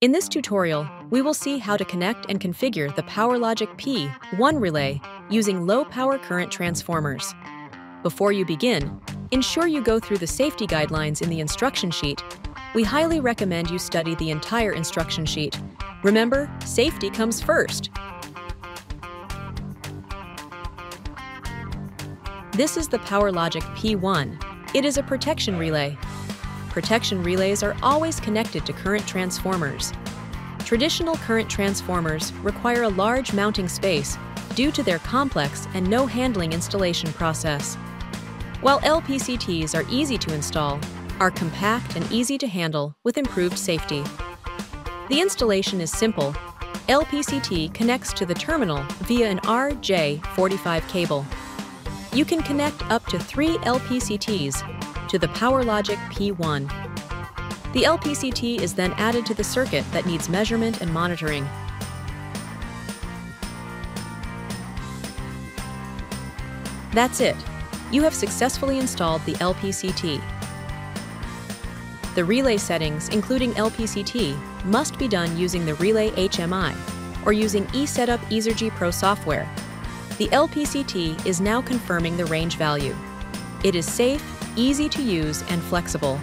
In this tutorial, we will see how to connect and configure the PowerLogic P1 relay using low power current transformers. Before you begin, ensure you go through the safety guidelines in the instruction sheet. We highly recommend you study the entire instruction sheet. Remember, safety comes first. This is the PowerLogic P1. It is a protection relay. Protection relays are always connected to current transformers. Traditional current transformers require a large mounting space due to their complex and no handling installation process. While LPCTs are easy to install, are compact and easy to handle with improved safety. The installation is simple. LPCT connects to the terminal via an RJ45 cable. You can connect up to three LPCTs to the PowerLogic P1. The LPCT is then added to the circuit that needs measurement and monitoring. That's it. You have successfully installed the LPCT. The relay settings, including LPCT, must be done using the Relay HMI or using eSetup Easergy Pro software. The LPCT is now confirming the range value. It is safe, easy to use and flexible.